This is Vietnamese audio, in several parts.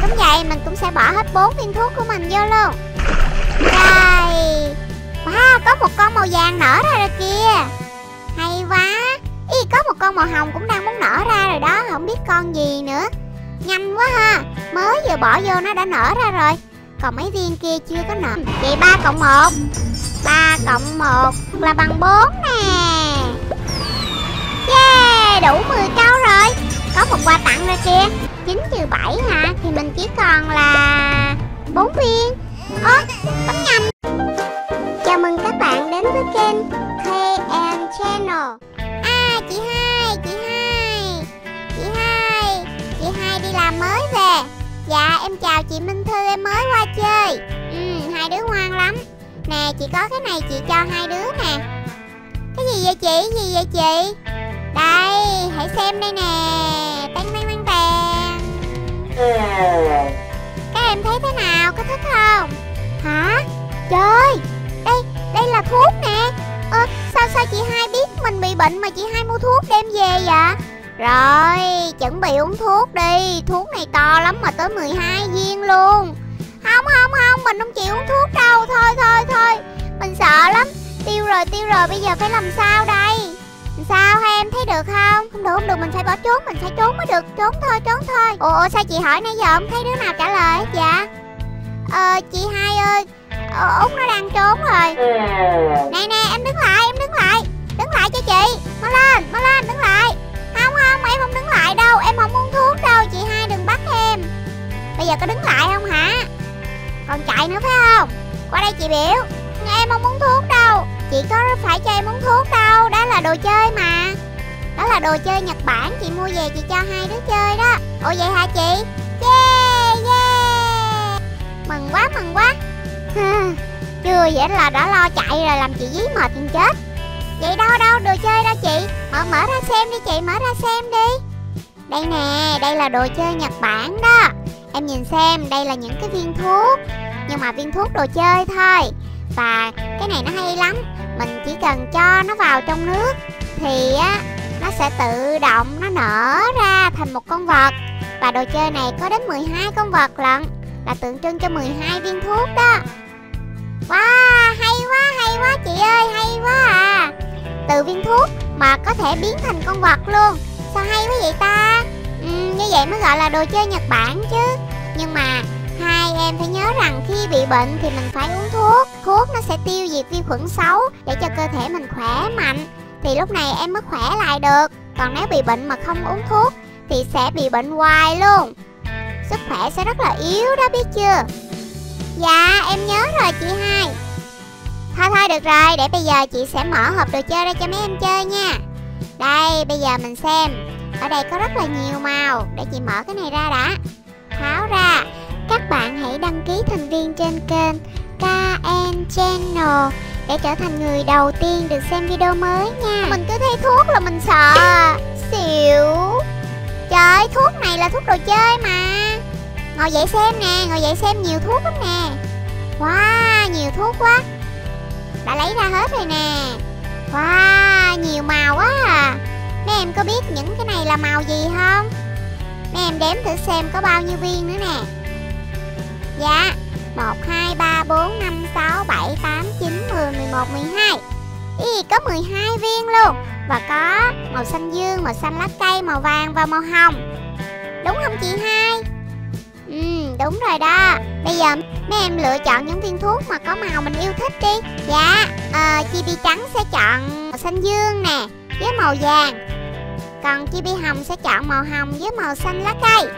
cũng vậy, Mình cũng sẽ bỏ hết bốn viên thuốc của mình vô luôn. Rồi Wow có một con màu vàng nở ra rồi kìa. Hay quá. Y có một con màu hồng cũng đang muốn nở ra rồi đó, Không biết con gì nữa. Nhanh quá ha, Mới vừa bỏ vô nó đã nở ra rồi. Còn mấy viên kia chưa có nở. Vậy ba cộng 1 3 cộng một là bằng bốn nè. Yeah, đủ 10 câu rồi. Có một quà tặng rồi kìa. 9 trừ 7 hả? Thì mình chỉ còn là 4 viên. Ơ, bấm nhầm Chào mừng các bạn đến với kênh KM Channel. À chị hai chị hai. Chị hai Chị hai đi làm mới về. Dạ em chào chị Minh Thư, em mới qua chơi. Ừ hai đứa ngoan lắm. Nè, chị có cái này chị cho hai đứa nè. Cái gì vậy chị? Gì vậy chị? Đây, hãy xem đây nè. Tang tang. Các em thấy thế nào? Có thích không? Hả? Trời! Đây đây là thuốc nè. Ơ, sao sao chị hai biết mình bị bệnh mà chị hai mua thuốc đem về vậy? Rồi, chuẩn bị uống thuốc đi. Thuốc này to lắm mà tới 12 viên luôn. Không không không, mình không chịu uống thuốc đâu. Thôi thôi thôi. Mình sợ lắm. Tiêu rồi tiêu rồi. Bây giờ phải làm sao đây? Sao hai em thấy được không? Không được không được mình phải bỏ trốn Mình phải trốn mới được. Trốn thôi trốn thôi. Ủa sao chị hỏi nãy giờ không thấy đứa nào trả lời? Dạ. Ờ chị hai ơi ờ, Út nó đang trốn rồi. Nè nè em đứng lại em đứng lại. Đứng lại cho chị. Mau lên mau lên đứng lại. Không không em không đứng lại đâu. Em không uống thuốc đâu. Chị hai đừng bắt em. Bây giờ có đứng lại không hả? Còn chạy nữa phải không? Qua đây chị biểu. Em không uống thuốc đâu Chị có phải cho em uống thuốc đâu, Đó là đồ chơi mà. Đó là đồ chơi Nhật Bản, Chị mua về chị cho hai đứa chơi đó. Ồ vậy hả chị? Yeah yeah. Mừng quá mừng quá. Chưa vậy là đã lo chạy rồi, làm chị dí mệt gần chết. Vậy đâu đâu, đồ chơi đâu chị. Mở mở ra xem đi chị, mở ra xem đi. Đây nè, đây là đồ chơi Nhật Bản đó. Em nhìn xem, đây là những cái viên thuốc. Nhưng mà viên thuốc đồ chơi thôi. Và cái này nó hay lắm. Mình chỉ cần cho nó vào trong nước Thì á nó sẽ tự động nó nở ra thành một con vật. Và đồ chơi này có đến 12 con vật lận Là tượng trưng cho 12 viên thuốc đó. Wow hay quá hay quá chị ơi hay quá à. Từ viên thuốc mà có thể biến thành con vật luôn. Sao hay quá vậy ta? Ừ, Như vậy mới gọi là đồ chơi Nhật Bản chứ. Nhưng mà hai, em phải nhớ rằng khi bị bệnh thì mình phải uống thuốc. Thuốc nó sẽ tiêu diệt vi khuẩn xấu Để cho cơ thể mình khỏe mạnh. Thì lúc này em mới khỏe lại được. Còn nếu bị bệnh mà không uống thuốc Thì sẽ bị bệnh hoài luôn. Sức khỏe sẽ rất là yếu đó biết chưa? Dạ em nhớ rồi chị hai. Thôi thôi, được rồi. Để bây giờ chị sẽ mở hộp đồ chơi ra cho mấy em chơi nha. Đây, bây giờ mình xem. Ở đây có rất là nhiều màu. Để chị mở cái này ra đã. Tháo ra. Các bạn hãy đăng ký thành viên trên kênh KN Channel Để trở thành người đầu tiên được xem video mới nha. Mình cứ thấy thuốc là mình sợ. Xỉu. Trời thuốc này là thuốc đồ chơi mà. Ngồi dậy xem nè, ngồi dậy xem nhiều thuốc lắm nè. Wow, nhiều thuốc quá. Đã lấy ra hết rồi nè. Wow, nhiều màu quá à. Mấy em có biết những cái này là màu gì không? Mấy em đếm thử xem có bao nhiêu viên nữa nè. Dạ 1, 2, 3, 4, 5, 6, 7, 8, 9, 10, 11, 12 Ý, có 12 viên luôn. Và có màu xanh dương, màu xanh lá cây, màu vàng và màu hồng. Đúng không chị hai? Ừ, đúng rồi đó. Bây giờ mấy em lựa chọn những viên thuốc mà có màu mình yêu thích đi. Dạ, ờ, à, chibi trắng sẽ chọn màu xanh dương nè Với màu vàng. Còn chibi hồng sẽ chọn màu hồng với màu xanh lá cây.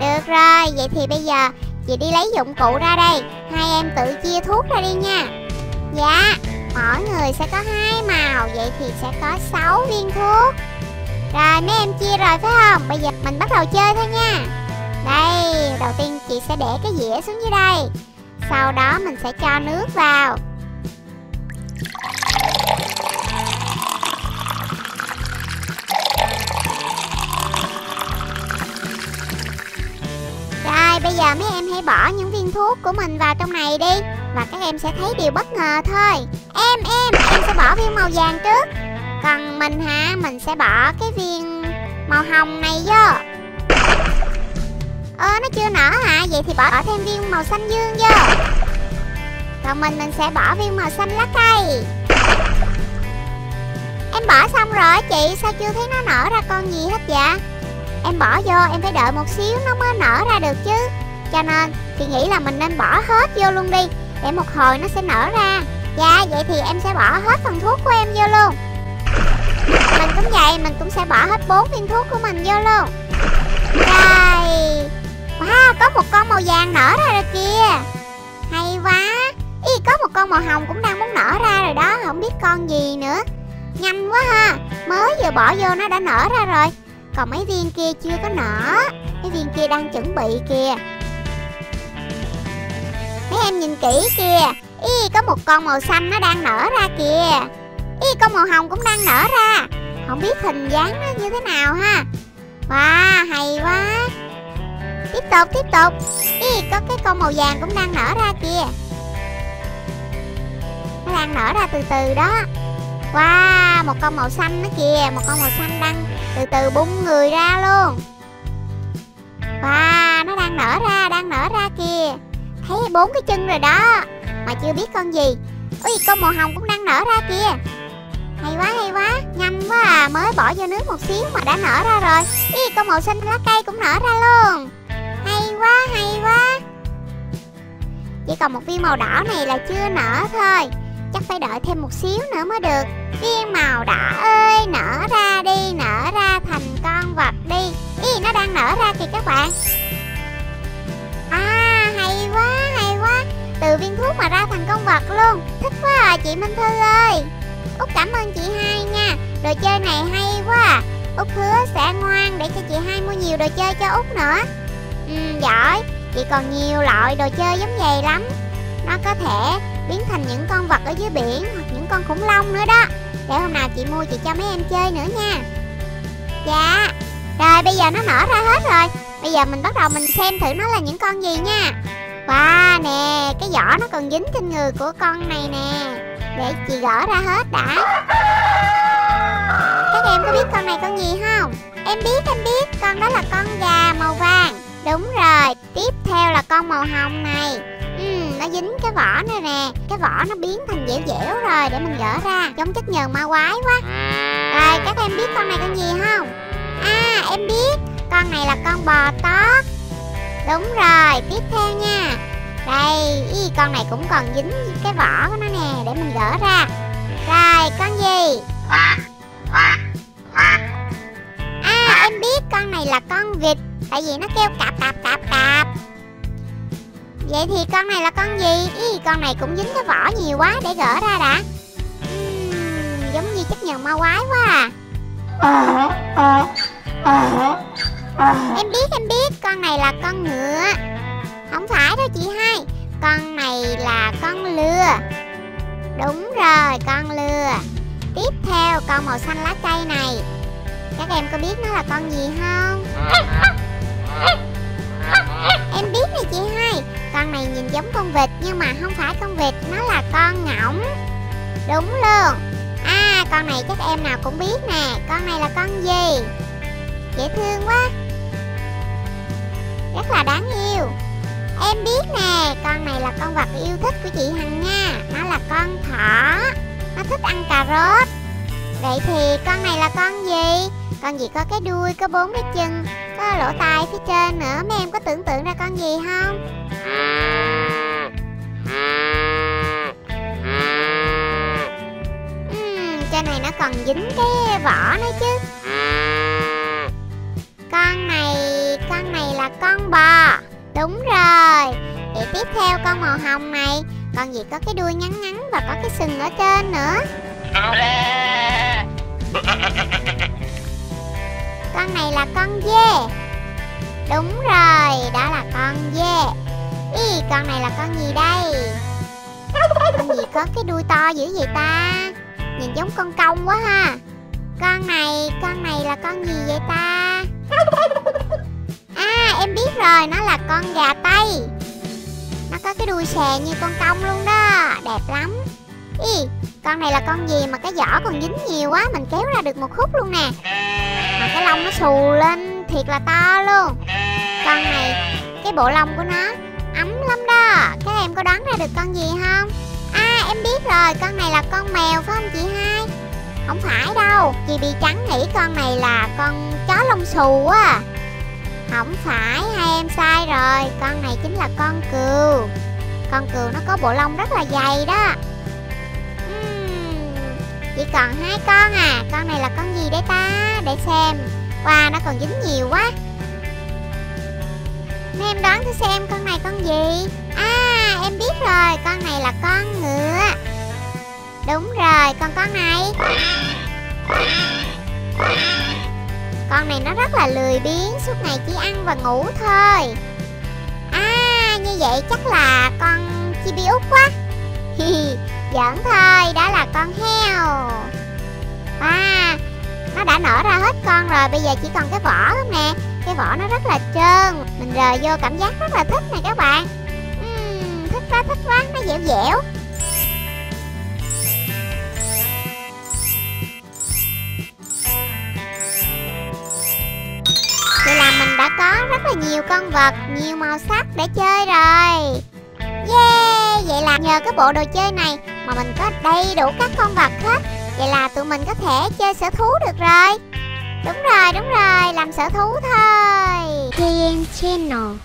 Được rồi, vậy thì bây giờ chị đi lấy dụng cụ ra đây. Hai em tự chia thuốc ra đi nha. Dạ, mỗi người sẽ có hai màu Vậy thì sẽ có 6 viên thuốc. Rồi mấy em chia rồi phải không? Bây giờ mình bắt đầu chơi thôi nha. Đây, đầu tiên chị sẽ để cái dĩa xuống dưới đây. Sau đó mình sẽ cho nước vào. Bây giờ mấy em hãy bỏ những viên thuốc của mình vào trong này đi Và các em sẽ thấy điều bất ngờ thôi. Em, em, em sẽ bỏ viên màu vàng trước. Còn mình hả, mình sẽ bỏ cái viên màu hồng này vô. Ơ nó chưa nở hả? Vậy thì bỏ, bỏ thêm viên màu xanh dương vô. Còn mình mình sẽ bỏ viên màu xanh lá cây. Em bỏ xong rồi chị Sao chưa thấy nó nở ra con gì hết vậy? Em bỏ vô, em phải đợi một xíu, nó mới nở ra được chứ. Cho nên, chị nghĩ là mình nên bỏ hết vô luôn đi, Để một hồi nó sẽ nở ra. Dạ vậy thì em sẽ bỏ hết phần thuốc của em vô luôn. Mình cũng vậy, mình cũng sẽ bỏ hết bốn viên thuốc của mình vô luôn. Rồi Wow có một con màu vàng nở ra rồi kìa. Hay quá. Y có một con màu hồng cũng đang muốn nở ra rồi đó, Không biết con gì nữa. Nhanh quá ha, Mới vừa bỏ vô nó đã nở ra rồi. Còn mấy viên kia chưa có nở. Mấy viên kia đang chuẩn bị kìa. Mấy em nhìn kỹ kìa. Ý, có một con màu xanh nó đang nở ra kìa. Ý, con màu hồng cũng đang nở ra. Không biết hình dáng nó như thế nào ha. Wow hay quá. Tiếp tục tiếp tục. Ý, có cái con màu vàng cũng đang nở ra kìa. Nó đang nở ra từ từ đó. Wow một con màu xanh nữa kìa. Một con màu xanh đang từ từ bung người ra luôn. Wow nó đang nở ra, đang nở ra kìa. Thấy bốn cái chân rồi đó, Mà chưa biết con gì. Ui, con màu hồng cũng đang nở ra kìa. Hay quá hay quá. Nhanh quá à mới bỏ vô nước một xíu mà đã nở ra rồi. Ý con màu xanh lá cây cũng nở ra luôn. Hay quá hay quá. Chỉ còn một viên màu đỏ này là chưa nở thôi. Chắc phải đợi thêm một xíu nữa mới được. Viên màu đỏ ơi, nở ra đi, Nở ra thành con vật đi. Ý, nó đang nở ra kìa các bạn. À hay quá hay quá. Từ viên thuốc mà ra thành con vật luôn. Thích quá à chị Minh Thư ơi. Út cảm ơn chị hai nha. Đồ chơi này hay quá à. Út hứa sẽ ngoan để cho chị hai mua nhiều đồ chơi cho Út nữa. Ừ giỏi. Chị còn nhiều loại đồ chơi giống vậy lắm. Nó có thể biến thành những con vật ở dưới biển, Hoặc những con khủng long nữa đó. Để hôm nào chị mua chị cho mấy em chơi nữa nha. Dạ. Rồi, bây giờ nó nở ra hết rồi. Bây giờ mình bắt đầu mình xem thử nó là những con gì nha. Wow nè, Cái vỏ nó còn dính trên người của con này nè. Để chị gỡ ra hết đã. Các em có biết con này con gì không? Em biết em biết. Con đó là con gà màu vàng. Đúng rồi. Tiếp theo là con màu hồng này. Nó dính cái vỏ này nè. Cái vỏ nó biến thành dẻo dẻo rồi Để mình gỡ ra. Giống chất nhờn ma quái quá. Rồi các em biết con này con gì không? À em biết. Con này là con bò tót. Đúng rồi Tiếp theo nha. Đây ý, Con này cũng còn dính cái vỏ của nó nè Để mình gỡ ra. Rồi con gì? À em biết con này là con vịt. Tại vì nó kêu cạp cạp cạp cạp Vậy thì con này là con gì? Ý, con này cũng dính cái vỏ nhiều quá để gỡ ra đã. Uhm, Giống như chất nhờn ma quái quá à. Em biết em biết con này là con ngựa. Không phải đâu chị hai Con này là con lừa. Đúng rồi con lừa. Tiếp theo con màu xanh lá cây này. Các em có biết nó là con gì không? Em biết này chị hai con này nhìn giống con vịt Nhưng mà không phải con vịt Nó là con ngỗng. Đúng luôn. À con này chắc em nào cũng biết nè Con này là con gì? Dễ thương quá. Rất là đáng yêu. Em biết nè Con này là con vật yêu thích của chị Hằng nha. Nó là con thỏ. Nó thích ăn cà rốt. Vậy thì con này là con gì? Con gì có cái đuôi, có bốn cái chân Có lỗ tai phía trên nữa. Mấy em có tưởng tượng ra con gì không? Còn dính cái vỏ nữa chứ. Con này, con này là con bò. Đúng rồi. Vậy tiếp theo con màu hồng này. Con gì có cái đuôi ngắn ngắn và có cái sừng ở trên nữa. Con này là con dê. Đúng rồi, đó là con dê. Ý, con này là con gì đây? Con gì có cái đuôi to dữ vậy ta? Nhìn giống con công quá ha. Con này, con này là con gì vậy ta? À, em biết rồi, nó là con gà Tây. Nó có cái đuôi xè như con công luôn đó Đẹp lắm. Ý, con này là con gì mà cái vỏ còn dính nhiều quá Mình kéo ra được một khúc luôn nè. Mà cái lông nó xù lên thiệt là to luôn. Con này, cái bộ lông của nó ấm lắm đó. Các em có đoán ra được con gì không? Em biết rồi con này là con mèo phải không chị hai? Không phải đâu chị bị trắng nghĩ con này là con chó lông xù á. Không phải hai em sai rồi con này chính là con cừu. Con cừu nó có bộ lông rất là dày đó. Uhm, chỉ còn hai con à con này là con gì đấy ta? Để xem wow nó còn dính nhiều quá. Nên em đoán thử xem con này con gì? À em biết rồi, Con này là con ngựa. Đúng rồi, con con này Con này nó rất là lười biếng, Suốt ngày chỉ ăn và ngủ thôi. À như vậy chắc là con chibi út quá. Giỡn thôi, Đó là con heo. À Nó đã nở ra hết con rồi, Bây giờ chỉ còn cái vỏ không nè. Cái vỏ nó rất là trơn. Mình rờ vô cảm giác rất là thích này các bạn uhm, thích quá nó dẻo dẻo. Vậy là mình đã có rất là nhiều con vật nhiều màu sắc để chơi rồi. Yeah vậy là nhờ cái bộ đồ chơi này mà mình có đầy đủ các con vật hết. Vậy là tụi mình có thể chơi sở thú được rồi. Đúng rồi, đúng rồi, làm sở thú thôi. KM Channel.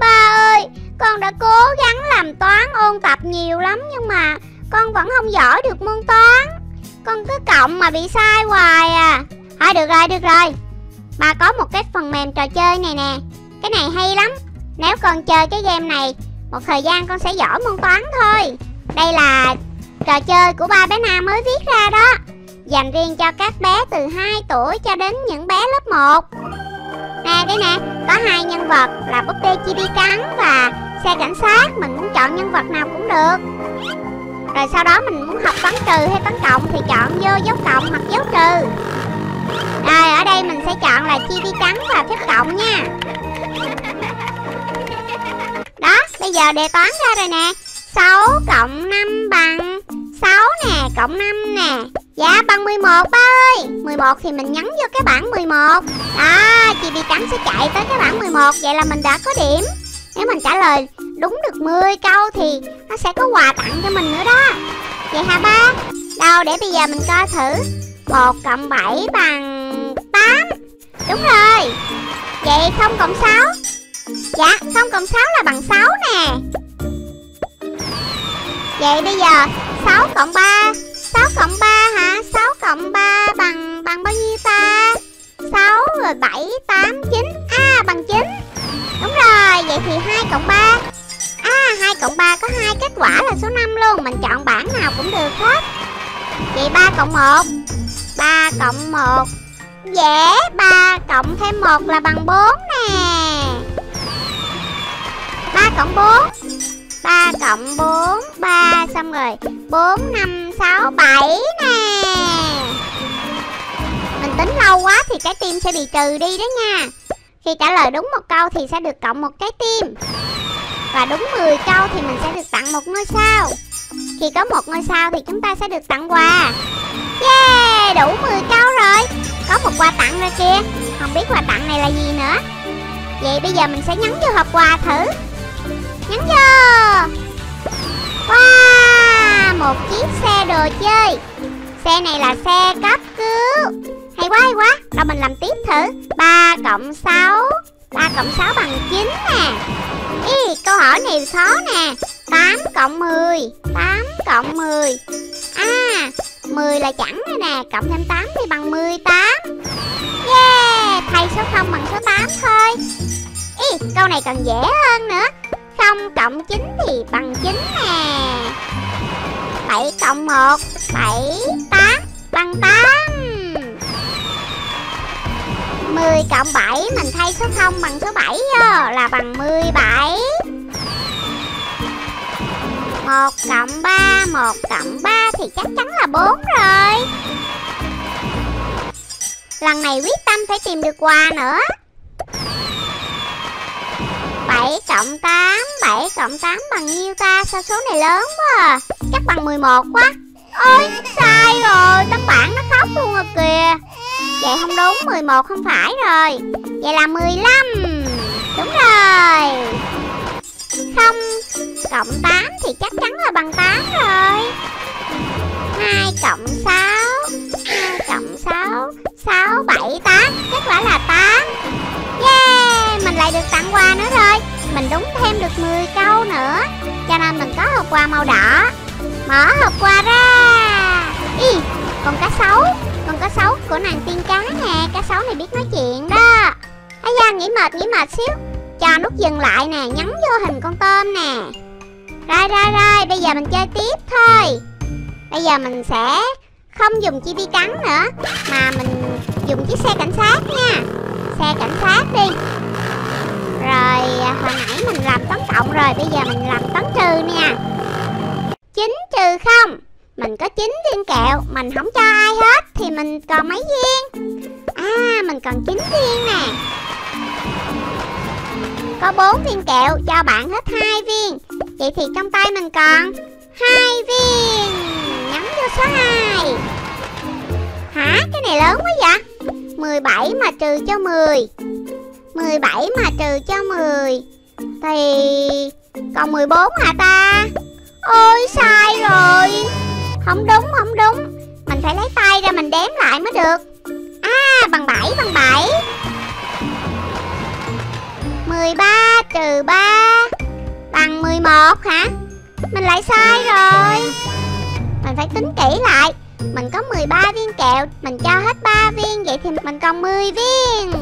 Ba ơi, con đã cố gắng làm toán ôn tập nhiều lắm Nhưng mà con vẫn không giỏi được môn toán. Con cứ cộng mà bị sai hoài à. Thôi được rồi, được rồi. Ba có một cái phần mềm trò chơi này nè. Cái này hay lắm. Nếu con chơi cái game này Một thời gian con sẽ giỏi môn toán thôi. Đây là trò chơi của ba bé Nam mới viết ra đó. Dành riêng cho các bé từ 2 tuổi cho đến những bé lớp 1 Nè đây nè, có hai nhân vật là búp bê chibi cắn và xe cảnh sát. Mình muốn chọn nhân vật nào cũng được. Rồi sau đó mình muốn học toán trừ hay toán cộng thì chọn vô dấu cộng hoặc dấu trừ. Rồi ở đây mình sẽ chọn là chibi cắn và phép cộng nha. Đó, bây giờ đề toán ra rồi nè. 6 cộng 5 bằng 6 nè, cộng 5 nè. Dạ bằng 11 ba ơi. 11 thì mình nhắn vô cái bảng 11 Đó à, chị bị cắn sẽ chạy tới cái bảng 11 Vậy là mình đã có điểm. Nếu mình trả lời đúng được 10 câu thì nó sẽ có quà tặng cho mình nữa đó. Vậy hả ba? Đâu, để bây giờ mình coi thử. 1 cộng 7 bằng 8 Đúng rồi. Vậy 0 cộng 6 Dạ 0 cộng 6 là bằng 6 nè. Vậy bây giờ 6 cộng 3 6 cộng 3 hả? 6 cộng 3 bằng bằng bao nhiêu ta? 6 rồi 7 8 9 À bằng 9 Đúng rồi, vậy thì 2 cộng 3 À 2 cộng 3 có hai kết quả là số 5 luôn, Mình chọn bảng nào cũng được hết. Vậy 3 cộng 1 3 cộng 1 Dễ 3 cộng thêm 1 là bằng 4 nè. 3 cộng 4 3 cộng 4 3 xong rồi 4 5 6 7 nè. Mình tính lâu quá thì cái tim sẽ bị trừ đi đó nha. Khi trả lời đúng một câu thì sẽ được cộng một cái tim Và đúng 10 câu thì mình sẽ được tặng một ngôi sao. Khi có một ngôi sao thì chúng ta sẽ được tặng quà. Yeah, đủ 10 câu rồi. Có một quà tặng rồi kìa. Không biết quà tặng này là gì nữa. Vậy bây giờ mình sẽ nhấn vô hộp quà thử. Nhấn vô. Một chiếc xe đồ chơi. Xe này là xe cấp cứu. Hay quá hay quá. Rồi mình làm tiếp thử. 3 cộng 6 3 cộng 6 bằng 9 nè. Ý, câu hỏi này khó nè. 8 cộng 10 8 cộng 10 À 10 là chẳng rồi nè. Cộng thêm 8 thì bằng 18 Yeah Thay số 0 bằng số 8 thôi. Ý, câu này còn dễ hơn nữa. 0 cộng 9 thì bằng 9 nè. 7 cộng 1 7 8 bằng 8 10 cộng 7 mình thay số 0 bằng số 7 vô là bằng 17 1 cộng 3 1 cộng 3 thì chắc chắn là 4 rồi. Lần này quyết tâm phải tìm được quà nữa. 7 cộng 8 7 cộng 8 bằng nhiêu ta? Sao số này lớn quá à. Chắc bằng 11 quá. Ôi sai rồi. Tấm bảng nó khóc luôn rồi kìa. Vậy không đúng 11 không phải rồi. Vậy là 15 Đúng rồi. Không cộng 8 thì chắc chắn là bằng 8 rồi. 2 cộng 6 2 cộng 6 6, 7, 8 Kết quả là 8 Yeah, mình lại được tặng quà nữa rồi. Mình đúng thêm được 10 câu nữa. Cho nên mình có hộp quà màu đỏ. Mở hộp quà ra. Ý, con cá sấu. Con cá sấu của nàng tiên cá nè. Cá sấu này biết nói chuyện đó. Ây da, nghỉ mệt, nghỉ mệt xíu. Cho nút dừng lại nè, nhấn vô hình con tôm nè. Rồi, rồi, rồi, bây giờ mình chơi tiếp thôi. Bây giờ mình sẽ không dùng chi bi cắn nữa Mà mình dùng chiếc xe cảnh sát nha. Xe cảnh sát đi. Rồi à, hồi nãy mình làm tấn cộng rồi, Bây giờ mình làm tấn trừ nha 9 trừ 0 Mình có 9 viên kẹo, Mình không cho ai hết, Thì mình còn mấy viên? À mình còn 9 viên nè. Có 4 viên kẹo, Cho bạn hết 2 viên. Vậy thì trong tay mình còn 2 viên. Nhắm vô số 2 Hả? Cái này lớn quá vậy? 17 mà trừ cho 10 17 mà trừ cho 10 Thì còn 14 hả ta? Ôi, sai rồi. Không đúng không đúng. Mình phải lấy tay ra mình đếm lại mới được. À bằng 7 bằng 7 13 trừ 3 Bằng 11 hả? Mình lại sai rồi. Mình phải tính kỹ lại. Mình có 13 viên kẹo, Mình cho hết 3 viên, Vậy thì mình còn 10 viên.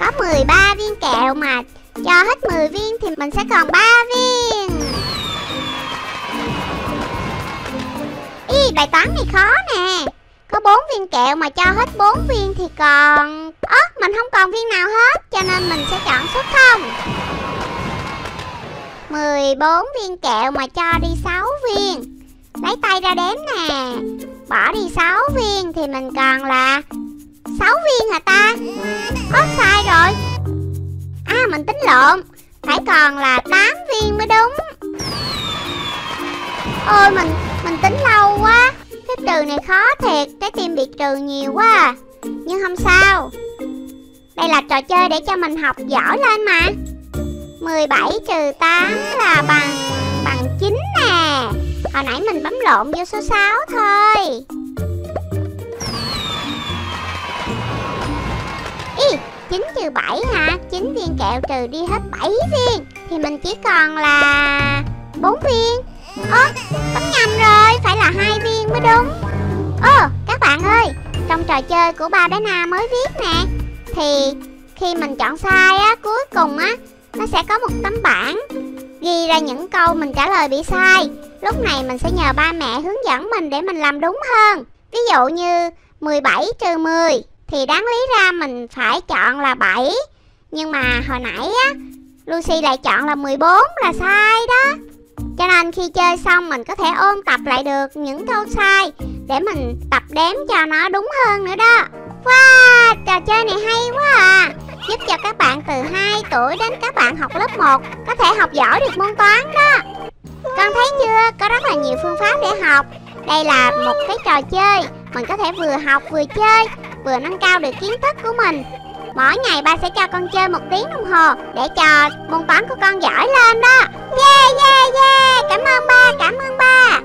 Có 13 viên kẹo mà Cho hết 10 viên thì mình sẽ còn 3 viên. Ý, bài toán này khó nè. Có 4 viên kẹo mà cho hết 4 viên thì còn Ơ mình không còn viên nào hết, Cho nên mình sẽ chọn số 0 14 viên kẹo mà cho đi 6 viên. Lấy tay ra đếm nè. Bỏ đi 6 viên thì mình còn là 6 viên hả ta? Có sai rồi. À mình tính lộn. Phải còn là 8 viên mới đúng. Ôi, mình mình tính lâu quá. Cái trừ này khó thiệt, Trái tim bị trừ nhiều quá à. Nhưng không sao. Đây là trò chơi để cho mình học giỏi lên mà. 17 trừ 8 là bằng bằng 9 nè. Hồi nãy mình bấm lộn vô số 6 thôi. 9 trừ 7 hả? 9 viên kẹo trừ đi hết 7 viên Thì mình chỉ còn là 4 viên Ơ, bấm nhầm rồi, phải là hai viên mới đúng Ơ, các bạn ơi Trong trò chơi của ba bé Na mới viết nè Thì khi mình chọn sai á, cuối cùng á nó sẽ có một tấm bảng ghi ra những câu mình trả lời bị sai. Lúc này mình sẽ nhờ ba mẹ hướng dẫn mình để mình làm đúng hơn. Ví dụ như 17 trừ 10 thì đáng lý ra mình phải chọn là 7. Nhưng mà hồi nãy á, Lucy lại chọn là 14 là sai đó. Cho nên khi chơi xong mình có thể ôn tập lại được những câu sai để mình tập đếm cho nó đúng hơn nữa đó. Wow, trò chơi này hay quá à giúp cho các bạn từ 2 tuổi đến các bạn học lớp 1 có thể học giỏi được môn toán đó. Con thấy chưa, có rất là nhiều phương pháp để học. Đây là một cái trò chơi, mình có thể vừa học vừa chơi, vừa nâng cao được kiến thức của mình. Mỗi ngày ba sẽ cho con chơi một tiếng đồng hồ để cho môn toán của con giỏi lên đó. Yeah, yeah, yeah, cảm ơn ba, cảm ơn ba.